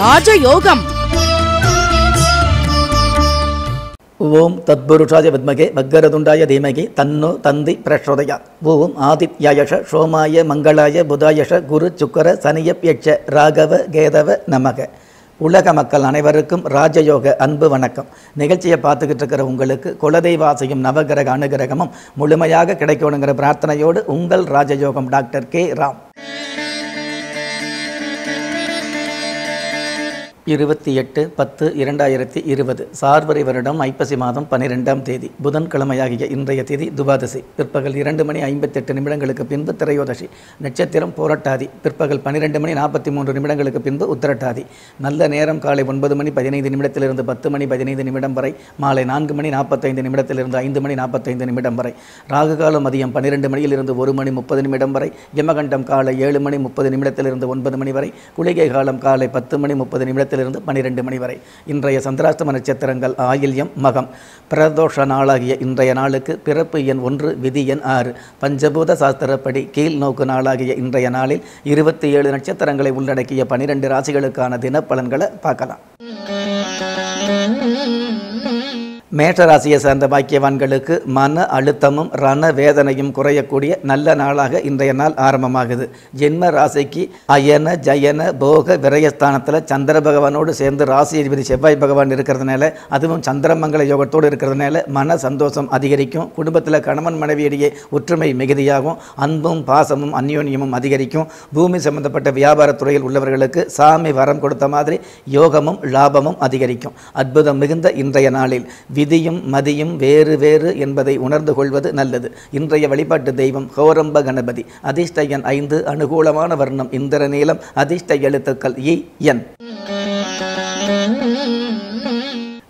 ராஜயோகம். ஓம் தத்புருஷாய வித்மகே வக்கரதுண்டாய தீமகி தன்னோ தந்தி பிரச்சோதயா ஓம் ஆதித்யாயஷ சோமாய மங்களாய புதாயஷ குரு சுக்கர சனியப்யட்ச ராகவ கேதவ நமக. உலக மக்கள் அனைவருக்கும் ராஜயோக அன்பு வணக்கம். நிகழ்ச்சியை பார்த்துக்கிட்டு இருக்கிற உங்களுக்கு குலதெய்வாசையும் நவகிரக அனுகிரகமும் முழுமையாக கிடைக்கணுங்கிற பிரார்த்தனையோடு உங்கள் ராஜயோகம் டாக்டர் கே ராம். இருபத்தி எட்டு பத்து இரண்டாயிரத்தி இருபது. சார்வரி வருடம் ஐப்பசி மாதம் பன்னிரெண்டாம் தேதி. புதன்கிழமையாகிய இன்றைய தேதி துபாதசி பிற்பகல் இரண்டு மணி ஐம்பத்தெட்டு நிமிடங்களுக்கு பின்பு திரையோதசி. நட்சத்திரம் போரட்டாதி. பிற்பகல் பன்னிரெண்டு மணி நாற்பத்தி மூன்று நிமிடங்களுக்கு பின்பு உத்தரட்டாதி. நல்ல நேரம் காலை ஒன்பது மணி பதினைந்து நிமிடத்திலிருந்து பத்து மணி பதினைந்து நிமிடம் வரை மாலை நான்கு மணி நாற்பத்தைந்து நிமிடத்திலிருந்து ஐந்து மணி நாற்பத்தைந்து நிமிடம் வரை ராகு காலம் மதியம் பன்னிரெண்டு மணியிலிருந்து ஒரு மணி முப்பது நிமிடம் வரை யமகண்டம் காலை ஏழு மணி முப்பது நிமிடத்திலிருந்து ஒன்பது மணி வரை குளிகை காலம் காலை பத்து மணி முப்பது நிமிடத்தில் நிமிடத்திலிருந்து பன்னிரெண்டு மணி வரை. இன்றைய சந்திராஷ்டம நட்சத்திரங்கள் ஆயில்யம் மகம். பிரதோஷ நாளாகிய இன்றைய நாளுக்கு பிறப்பு எண் ஒன்று விதி எண் ஆறு. பஞ்சபூத சாஸ்திரப்படி கீழ் நோக்கு நாளாகிய இன்றைய நாளில் இருபத்தி ஏழு நட்சத்திரங்களை உள்ளடக்கிய பனிரெண்டு ராசிகளுக்கான தினப்பலன்களை பார்க்கலாம். மேஷராசியை சார்ந்த பாக்கியவான்களுக்கு மன அழுத்தமும் ரண வேதனையும் குறையக்கூடிய நல்ல நாளாக இன்றைய நாள் ஆரம்பமாகுது. ஜென்ம ராசிக்கு அயன ஜயன போக விரயஸ்தானத்தில் சந்திர பகவானோடு சேர்ந்து ராசி அதிபதி செவ்வாய் பகவான் இருக்கிறதுனால அதுவும் சந்திரமங்கல யோகத்தோடு இருக்கிறதுனால மன சந்தோஷம் அதிகரிக்கும். குடும்பத்தில் கணவன் மனைவியிடையே ஒற்றுமை மிகுதியாகும். அன்பும் பாசமும் அந்யோன்யமும் அதிகரிக்கும். பூமி சம்பந்தப்பட்ட வியாபாரத்துறையில் உள்ளவர்களுக்கு சாமி வரம் கொடுத்த மாதிரி யோகமும் லாபமும் அதிகரிக்கும். அற்புதம் மிகுந்த இன்றைய நாளில். விதியும் மதியும் வேறு வேறு என்பதை உணர்ந்து கொள்வது நல்லது. இன்றைய வழிபாட்டு தெய்வம் ஹோரம்ப கணபதி. அதிர்ஷ்ட எண் ஐந்து அனுகூலமான வர்ணம். இந்திர நீளம் அதிர்ஷ்ட எழுத்துக்கள் இ என்.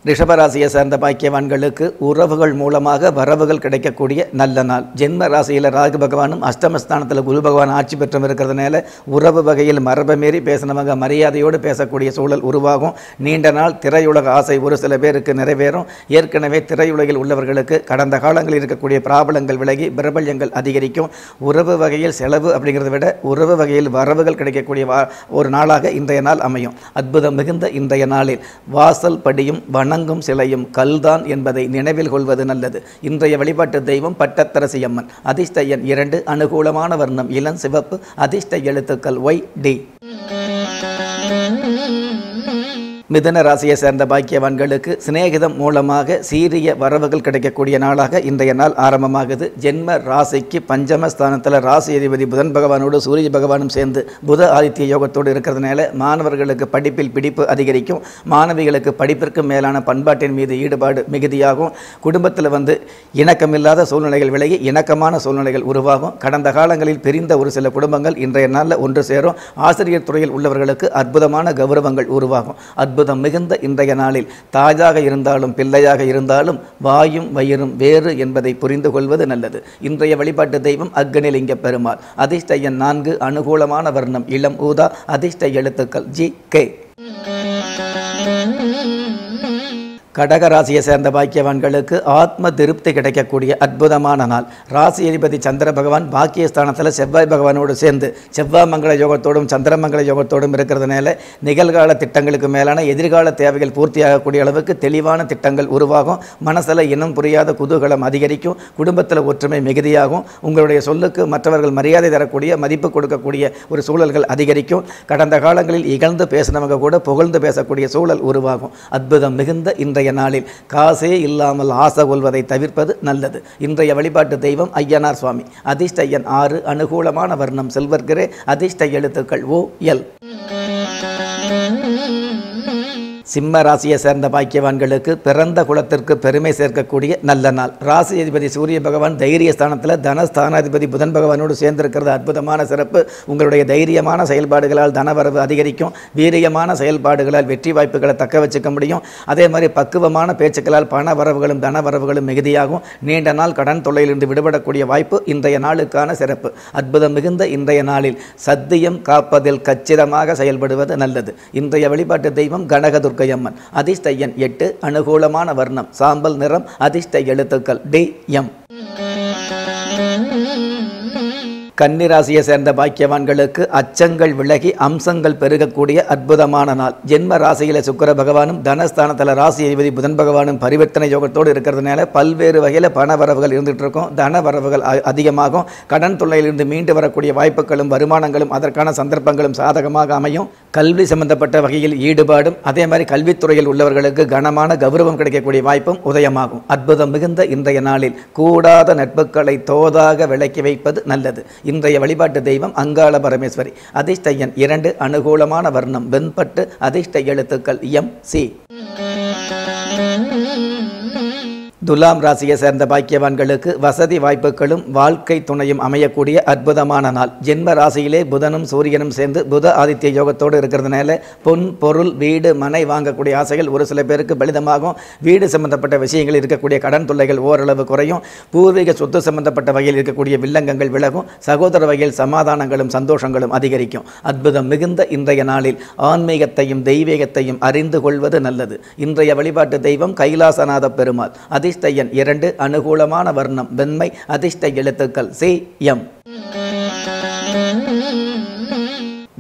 ரிஷபராசியை சேர்ந்த பாக்கியவான்களுக்கு உறவுகள் மூலமாக வரவுகள் கிடைக்கக்கூடிய நல்ல நாள். ஜென்ம ராசியில் ராகு பகவானும் அஷ்டமஸ்தானத்தில் குரு பகவான் ஆட்சி பெற்றும் இருக்கிறதுனால உறவு வகையில் மரபை மீறி பேசினவங்க மரியாதையோடு பேசக்கூடிய சூழல் உருவாகும். நீண்ட நாள் திரையுலக ஆசை ஒரு சில பேருக்கு நிறைவேறும். ஏற்கனவே திரையுலகில் உள்ளவர்களுக்கு கடந்த காலங்களில் இருக்கக்கூடிய பிராபலங்கள் விலகி பிரபல்யங்கள் அதிகரிக்கும். உறவு வகையில் செலவு அப்படிங்கிறத விட உறவு வகையில் வரவுகள் கிடைக்கக்கூடிய வா ஒரு நாளாக இன்றைய நாள் அமையும். அற்புதம் மிகுந்த இன்றைய நாளில். வாசல் படியும் வணங்கும் சிலையும் கல்தான் என்பதை நினைவில் கொள்வது நல்லது. இன்றைய வழிபாட்டு தெய்வம் பட்டத்தரசி அம்மன் அதிர்ஷ்ட எண் இரண்டு அனுகூலமான வர்ணம் இளம் சிவப்பு. அதிர்ஷ்ட எழுத்துக்கள் ஒய் டி. மிதன ராசியை சேர்ந்த பாக்கியவான்களுக்கு சிநேகிதம் மூலமாக சீரிய வரவுகள் கிடைக்கக்கூடிய நாளாக இன்றைய நாள் ஆரம்பமாகுது. ஜென்ம ராசிக்கு பஞ்சம ஸ்தானத்தில் ராசி அதிபதி புதன் பகவானோடு சூரிய பகவானும் சேர்ந்து புத ஆதித்ய யோகத்தோடு இருக்கிறதுனால மாணவர்களுக்கு படிப்பில் பிடிப்பு அதிகரிக்கும். மாணவிகளுக்கு படிப்பிற்கு மேலான பண்பாட்டின் மீது ஈடுபாடு மிகுதியாகும். குடும்பத்தில் வந்து இணக்கமில்லாத சூழ்நிலைகள் விலகி இணக்கமான சூழ்நிலைகள் உருவாகும். கடந்த காலங்களில் பிரிந்த ஒரு சில குடும்பங்கள் இன்றைய நாளில் ஒன்று சேரும். ஆசிரியர் துறையில் உள்ளவர்களுக்கு அற்புதமான கௌரவங்கள் உருவாகும். அற்புதம் மிகுந்த இன்றைய நாளில் தாயாக இருந்தாலும் பிள்ளையாக இருந்தாலும் வாயும் வயிறும் வேறு என்பதை புரிந்து கொள்வது நல்லது. இன்றைய வழிபாட்டு தெய்வம் அக்னிலிங்க பெருமாள். அதிர்ஷ்ட எண் நான்கு அனுகூலமான வர்ணம் இளம் ஊதா அதிர்ஷ்ட எழுத்துக்கள் ஜி கே. கடக ராசியை சேர்ந்த பாக்கியவான்களுக்கு ஆத்ம திருப்தி கிடைக்கக்கூடிய அற்புதமான நாள். ராசி அதிபதி சந்திர பகவான் பாக்கியஸ்தானத்தில் செவ்வாய் பகவானோடு சேர்ந்து செவ்வாய் மங்கள யோகத்தோடும் சந்திரமங்கல யோகத்தோடும் இருக்கிறதுனால நிகழ்கால திட்டங்களுக்கு மேலான எதிர்கால தேவைகள் பூர்த்தியாகக்கூடிய அளவுக்கு தெளிவான திட்டங்கள் உருவாகும். மனசில் இனம் புரியாத குதூகலம் அதிகரிக்கும். குடும்பத்தில் ஒற்றுமை மிகுதியாகும். உங்களுடைய சொல்லுக்கு மற்றவர்கள் மரியாதை தரக்கூடிய மதிப்பு கொடுக்கக்கூடிய ஒரு சூழல்கள் அதிகரிக்கும். கடந்த காலங்களில் இகழ்ந்து பேசினவங்க கூட புகழ்ந்து பேசக்கூடிய சூழல் உருவாகும். அற்புதம் மிகுந்த இன்றைய நாளில் காசே இல்லாமல் ஆசை கொள்வதை தவிர்ப்பது நல்லது. இன்றைய வழிபாட்டு தெய்வம் ஐயனார் சுவாமி. அதிர்ஷ்ட எண் ஆறு அனுகூலமான வர்ணம் செல்வர்கிறே அதிர்ஷ்ட எழுத்துக்கள் ஓ எல். சிம்ம ராசியை சேர்ந்த பாக்கியவான்களுக்கு பிறந்த குலத்திற்கு பெருமை சேர்க்கக்கூடிய நல்ல நாள். ராசி அதிபதி சூரிய பகவான் தைரிய ஸ்தானத்தில் தனஸ்தானாதிபதி புதன் பகவானோடு சேர்ந்திருக்கிறது அற்புதமான சிறப்பு. உங்களுடைய தைரியமான செயல்பாடுகளால் தனவரவு அதிகரிக்கும். வீரியமான செயல்பாடுகளால் வெற்றி வாய்ப்புகளை தக்க வச்சுக்க முடியும். அதே மாதிரி பக்குவமான பேச்சுக்களால் பண வரவுகளும் தன வரவுகளும் மிகுதியாகும். நீண்ட நாள் கடன் தொல்லையிலிருந்து விடுபடக்கூடிய வாய்ப்பு இன்றைய நாளுக்கான சிறப்பு. அற்புதம் மிகுந்த இன்றைய நாளில் சத்தியம் காப்பதில் கச்சிதமாக செயல்படுவது நல்லது. இன்றைய வழிபாட்டு தெய்வம் கனகதுர்க்கை அம்மன் அதிர்ஷ்ட எண் எட்டு அனுகூலமான வர்ணம். சாம்பல் நிறம் அதிர்ஷ்ட எழுத்துக்கள். T M. கன்னிராசியை சேர்ந்த பாக்கியவான்களுக்கு அச்சங்கள் விலகி அம்சங்கள் பெருகக்கூடிய அற்புதமான நாள். ஜென்ம ராசியில சுக்கிர பகவானும் தனஸ்தானத்தில் ராசி அதிபதி புதன் பகவானும் பரிவர்த்தனை யோகத்தோடு இருக்கிறதுனால பல்வேறு வகையில் பண வரவுகள் இருந்துட்டு இருக்கும். தன வரவுகள் அ- அதிகமாகும். கடன் தொல்லையிலிருந்து மீண்டு வரக்கூடிய வாய்ப்புகளும் வருமானங்களும் அதற்கான சந்தர்ப்பங்களும் சாதகமாக அமையும். கல்வி சம்பந்தப்பட்ட வகையில் ஈடுபாடும் அதே மாதிரி கல்வித்துறையில் உள்ளவர்களுக்கு கனமான கௌரவம் கிடைக்கக்கூடிய வாய்ப்பும் உதயமாகும். அற்புதம் மிகுந்த இன்றைய நாளில் கூடாத நட்புகளை தோதாக விளக்கி வைப்பது நல்லது. இன்றைய வழிபாட்டு தெய்வம் அங்காள பரமேஸ்வரி. அதிர்ஷ்ட எண் இரண்டு அனுகூலமான வர்ணம் வெண்பட்டு அதிர்ஷ்ட எழுத்துக்கள் எம் சி. துலாம் ராசியை சேர்ந்த பாக்கியவான்களுக்கு வசதி வாய்ப்புகளும் வாழ்க்கை துணையும் அமையக்கூடிய அற்புதமான நாள். ஜென்ம ராசியிலே புதனும் சூரியனும் சேர்ந்து புத ஆதித்ய யோகத்தோடு இருக்கிறதுனால பொன் பொருள் வீடு மனை வாங்கக்கூடிய ஆசைகள் ஒரு சில பேருக்கு பலிதமாகும். வீடு சம்பந்தப்பட்ட விஷயங்கள் இருக்கக்கூடிய கடன் தொல்லைகள் ஓரளவு குறையும். பூர்வீக சொத்து சம்பந்தப்பட்ட வகையில் இருக்கக்கூடிய வில்லங்கங்கள் விலகும். சகோதர வகையில் சமாதானங்களும் சந்தோஷங்களும் அதிகரிக்கும். அற்புதம் மிகுந்த இன்றைய நாளில் ஆன்மீகத்தையும் தெய்வீகத்தையும் அறிந்து கொள்வது நல்லது. இன்றைய வழிபாட்டு தெய்வம் கைலாசநாத பெருமாள். அதிர்ஷ்ட எண் இரண்டு அனுகூலமான வர்ணம் வெண்மை அதிர்ஷ்ட எழுத்துக்கள் சி எம்.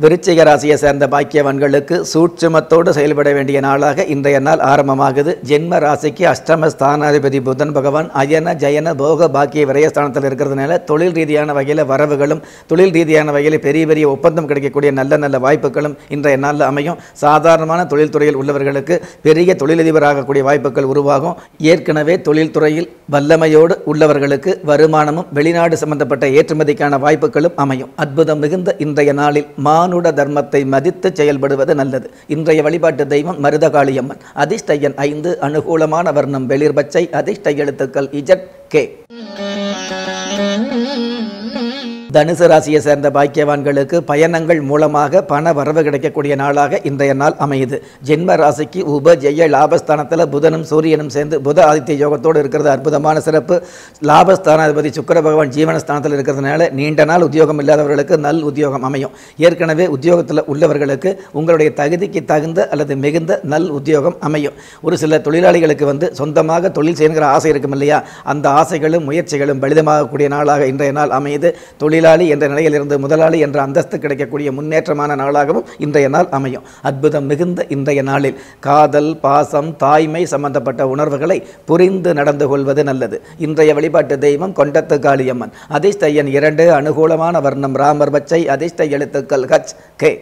விருச்சிக ராசியை சேர்ந்த பாக்கியவன்களுக்கு சூட்சுமத்தோடு செயல்பட வேண்டிய நாளாக இன்றைய நாள் ஆரம்பமாகுது. ஜென்ம ராசிக்கு அஷ்டம ஸ்தானாதிபதி புதன் பகவான் அயன ஜயன போக பாக்கிய விரயஸ்தானத்தில் இருக்கிறதுனால தொழில் ரீதியான வகையில் வரவுகளும் தொழில் ரீதியான வகையில் பெரிய பெரிய ஒப்பந்தம் கிடைக்கக்கூடிய நல்ல நல்ல வாய்ப்புகளும் இன்றைய நாளில் அமையும். சாதாரணமான தொழில்துறையில் உள்ளவர்களுக்கு பெரிய தொழிலதிபராகக்கூடிய வாய்ப்புகள் உருவாகும். ஏற்கனவே தொழில்துறையில் வல்லமையோடு உள்ளவர்களுக்கு வருமானமும் வெளிநாடு சம்பந்தப்பட்ட ஏற்றுமதிக்கான வாய்ப்புகளும் அமையும். அற்புதம் மிகுந்த இன்றைய நாளில் மானுட தர்மத்தை மதித்து செயல்படுவது நல்லது. இன்றைய வழிபாட்டு தெய்வம் மருதகாளியம்மன். அதிர்ஷ்ட எண் ஐந்து அனுகூலமான வர்ணம் வெளிர் பச்சை அதிர்ஷ்ட எழுத்துக்கள் இஜட் கே. தனுசு ராசியை சேர்ந்த பாக்கியவான்களுக்கு பயணங்கள் மூலமாக பண வரவு கிடைக்கக்கூடிய நாளாக இன்றைய நாள் அமையுது. ஜென்ம ராசிக்கு உப ஜெய லாபஸ்தானத்தில் புதனும் சூரியனும் சேர்ந்து புத ஆதித்ய யோகத்தோடு இருக்கிறது அற்புதமான சிறப்பு. லாபஸ்தானாதிபதி சுக்கர பகவான் ஜீவனஸ்தானத்தில் இருக்கிறதுனால நீண்ட நாள் உத்தியோகம் இல்லாதவர்களுக்கு நல் உத்தியோகம் அமையும். ஏற்கனவே உத்தியோகத்தில் உள்ளவர்களுக்கு உங்களுடைய தகுதிக்கு தகுந்த அல்லது மிகுந்த நல் உத்தியோகம் அமையும். ஒரு சில தொழிலாளிகளுக்கு வந்து சொந்தமாக தொழில் செய்யணுங்கிற ஆசை இருக்கும் இல்லையா? அந்த ஆசைகளும் முயற்சிகளும் பலிதமாகக்கூடிய நாளாக இன்றைய நாள் அமையுது. தொழில் தொழிலாளி என்ற நிலையிலிருந்து முதலாளி என்ற அந்தஸ்து கிடைக்கக்கூடிய முன்னேற்றமான நாளாகவும் இன்றைய நாள் அமையும். அற்புதம் மிகுந்த இன்றைய நாளில் காதல் பாசம் தாய்மை சம்பந்தப்பட்ட உணர்வுகளை புரிந்து நடந்து கொள்வது நல்லது. இன்றைய வழிபாட்டு தெய்வம் கொண்டத்து காளியம்மன். அதிர்ஷ்ட எண் இரண்டு அனுகூலமான வர்ணம் ராமர் பச்சை அதிர்ஷ்ட எழுத்துக்கள் ஹச் கே.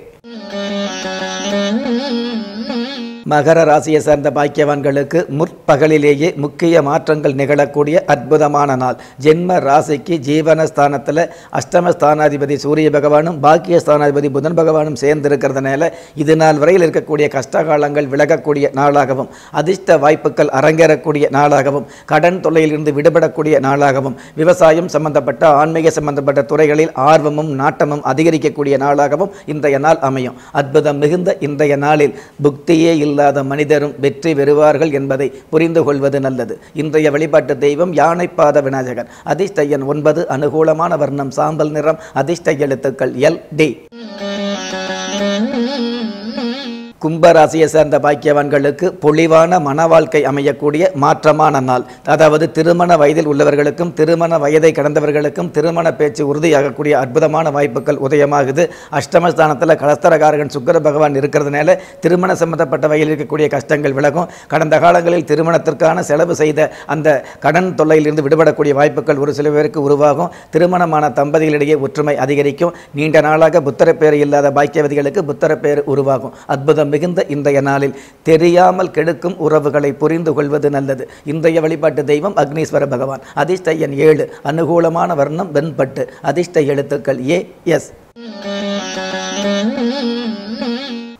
மகர ராசியை சேர்ந்த பாக்கியவான்களுக்கு முற்பகலிலேயே முக்கிய மாற்றங்கள் நிகழக்கூடிய அற்புதமான நாள். ஜென்ம ராசிக்கு ஜீவனஸ்தானத்தில் அஷ்டமஸ்தானாதிபதி சூரிய பகவானும் பாக்கிய ஸ்தானாதிபதி புதன் பகவானும் சேர்ந்து இருக்கிறதுனால இது நாள் வரையில் இருக்கக்கூடிய கஷ்டகாலங்கள் விலகக்கூடிய நாளாகவும் அதிர்ஷ்ட வாய்ப்புகள் அரங்கேறக்கூடிய நாளாகவும் கடன் தொல்லையிலிருந்து விடுபடக்கூடிய நாளாகவும் விவசாயம் சம்பந்தப்பட்ட ஆன்மீக சம்பந்தப்பட்ட துறைகளில் ஆர்வமும் நாட்டமும் அதிகரிக்கக்கூடிய நாளாகவும் இன்றைய நாள் அமையும். அற்புதம் மிகுந்த இன்றைய நாளில் புக்தியே இல்லாத மனிதரும் வெற்றி பெறுவார்கள் என்பதை புரிந்து கொள்வது நல்லது. இன்றைய வழிபாட்டு தெய்வம் யானைப்பாத விநாயகர். அதிர்ஷ்ட எண் ஒன்பது அனுகூலமான வர்ணம் சாம்பல் நிறம் அதிர்ஷ்ட எழுத்துக்கள் எல் டி. கும்பராசியை சேர்ந்த பாக்கியவான்களுக்கு பொலிவான மன வாழ்க்கை அமையக்கூடிய மாற்றமான நாள். அதாவது திருமண வயதில் உள்ளவர்களுக்கும் திருமண வயதை கடந்தவர்களுக்கும் திருமண பேச்சு உறுதியாகக்கூடிய அற்புதமான வாய்ப்புகள் உதயமாகுது. அஷ்டமஸ்தானத்தில் கலஸ்தரகாரகன் சுக்கர பகவான் இருக்கிறதுனால திருமண சம்பந்தப்பட்ட வகையில் இருக்கக்கூடிய கஷ்டங்கள் விலகும். கடந்த காலங்களில் திருமணத்திற்கான செலவு செய்த அந்த கடன் தொல்லையிலிருந்து விடுபடக்கூடிய வாய்ப்புகள் ஒரு சில பேருக்கு உருவாகும். திருமணமான தம்பதிகளிடையே ஒற்றுமை அதிகரிக்கும். நீண்ட நாளாக புத்தரப்பேறு இல்லாத பாக்கியவதிகளுக்கு புத்தர பேர் உருவாகும். அற்புதம் மிகுந்த இன்றைய நாளில் தெரியாமல் கெடுக்கும் உறவுகளை புரிந்து கொள்வது நல்லது. இன்றைய வழிபாட்டு தெய்வம் அக்னீஸ்வர பகவான். அதிர்ஷ்ட எண் ஏழு அனுகூலமான வர்ணம் வெண்பட்டு. அதிர்ஷ்ட எழுத்துக்கள் ஏ எஸ்.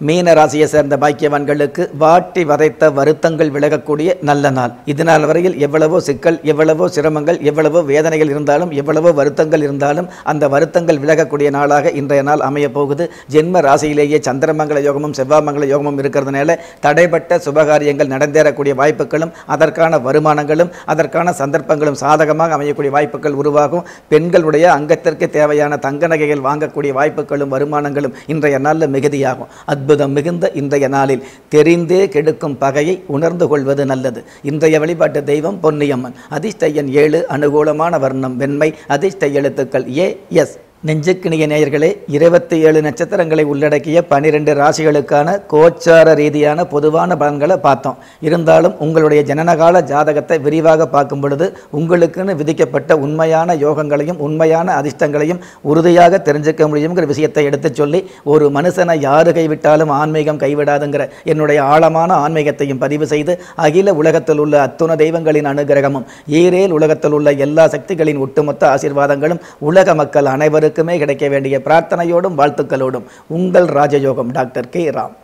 மீன ராசியை சேர்ந்த பாக்கியவான்களுக்கு வாட்டி வதைத்த வருத்தங்கள் விலகக்கூடிய நல்ல நாள். இதனால் வரையில் எவ்வளவோ சிக்கல் எவ்வளவோ சிரமங்கள் எவ்வளவோ வேதனைகள் இருந்தாலும் எவ்வளவோ வருத்தங்கள் இருந்தாலும் அந்த வருத்தங்கள் விலகக்கூடிய நாளாக இன்றைய நாள் அமையப் போகுது. ஜென்ம ராசியிலேயே சந்திரமங்கல யோகமும் செவ்வாமங்கல யோகமும் இருக்கிறதுனால தடைப்பட்ட சுபகாரியங்கள் நடந்தேறக்கூடிய வாய்ப்புகளும் அதற்கான வருமானங்களும் அதற்கான சந்தர்ப்பங்களும் சாதகமாக அமையக்கூடிய வாய்ப்புகள் உருவாகும். பெண்களுடைய அங்கத்திற்கு தேவையான தங்க நகைகள் வாங்கக்கூடிய வாய்ப்புகளும் வருமானங்களும் இன்றைய நாளில் மிகுதியாகும். அற்புதம் மிகுந்த இன்றைய நாளில் தெரிந்தே கெடுக்கும் பகையை உணர்ந்து கொள்வது நல்லது. இன்றைய வழிபாட்டு தெய்வம் பொன்னியம்மன். அதிர்ஷ்ட எண் ஏழு அனுகூலமான வர்ணம் வெண்மை அதிர்ஷ்ட எழுத்துக்கள் ஏ எஸ். நெஞ்சுக்கிணிய நேயர்களே இருபத்தி ஏழு நட்சத்திரங்களை உள்ளடக்கிய பனிரெண்டு ராசிகளுக்கான கோச்சார ரீதியான பொதுவான பலன்களை பார்த்தோம். இருந்தாலும் உங்களுடைய ஜனனகால ஜாதகத்தை விரிவாக பார்க்கும் பொழுது உங்களுக்குன்னு விதிக்கப்பட்ட உண்மையான யோகங்களையும் உண்மையான அதிர்ஷ்டங்களையும் உறுதியாக தெரிஞ்சுக்க முடியுங்கிற விஷயத்தை எடுத்துச் சொல்லி ஒரு மனுஷனை யாரு கைவிட்டாலும் ஆன்மீகம் கைவிடாதுங்கிற என்னுடைய ஆழமான ஆன்மீகத்தையும் பதிவு செய்து அகில உலகத்தில் உள்ள அத்துண தெய்வங்களின் அனுகிரகமும் ஈரேல் உலகத்தில் உள்ள எல்லா சக்திகளின் ஒட்டுமொத்த ஆசீர்வாதங்களும் உலக மக்கள் அனைவரும் அனைவருக்குமே கிடைக்க வேண்டிய பிரார்த்தனையோடும் வாழ்த்துக்களோடும் உங்கள் ராஜயோகம் டாக்டர் கே ராம்.